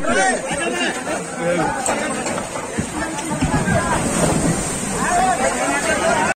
对，对。